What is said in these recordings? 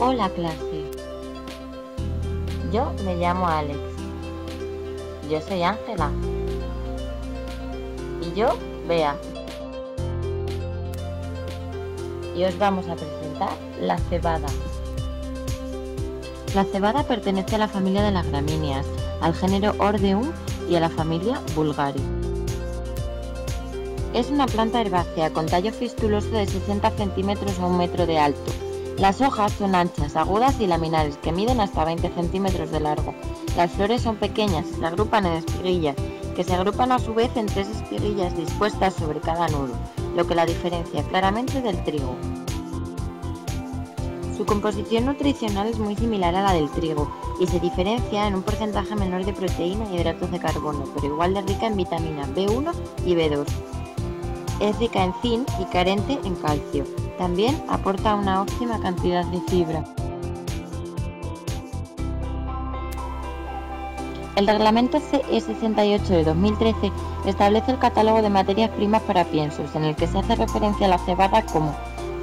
Hola clase. Yo me llamo Alex. Yo soy Ángela. Y yo, Bea. Y os vamos a presentar la cebada. La cebada pertenece a la familia de las gramíneas, al género Ordeum y a la familia Bulgari. Es una planta herbácea con tallo fistuloso de 60 centímetros a un metro de alto. Las hojas son anchas, agudas y laminares que miden hasta 20 centímetros de largo. Las flores son pequeñas se agrupan en espiguillas, que se agrupan a su vez en tres espiguillas dispuestas sobre cada nudo, lo que la diferencia claramente del trigo. Su composición nutricional es muy similar a la del trigo y se diferencia en un porcentaje menor de proteína y hidratos de carbono, pero igual de rica en vitamina B1 y B2. Es rica en zinc y carente en calcio. También aporta una óptima cantidad de fibra. El reglamento CE 68 de 2013 establece el catálogo de materias primas para piensos, en el que se hace referencia a la cebada como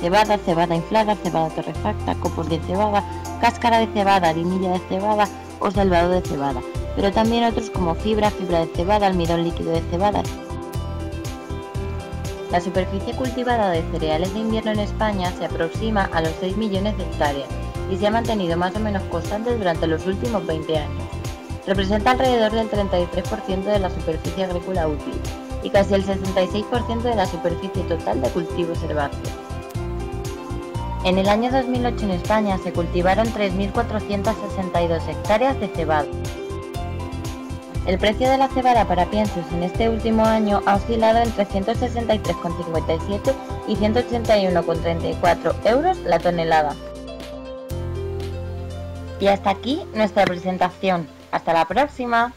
cebada, cebada inflada, cebada torrefacta, copos de cebada, cáscara de cebada, harinilla de cebada o salvado de cebada, pero también otros como fibra, fibra de cebada, almidón líquido de cebada, la superficie cultivada de cereales de invierno en España se aproxima a los 6 millones de hectáreas y se ha mantenido más o menos constante durante los últimos 20 años. Representa alrededor del 33% de la superficie agrícola útil y casi el 66% de la superficie total de cultivos herbáceos. En el año 2008 en España se cultivaron 3.462 hectáreas de cebada. El precio de la cebada para piensos en este último año ha oscilado entre 163,57 y 181,34 euros la tonelada. Y hasta aquí nuestra presentación. Hasta la próxima.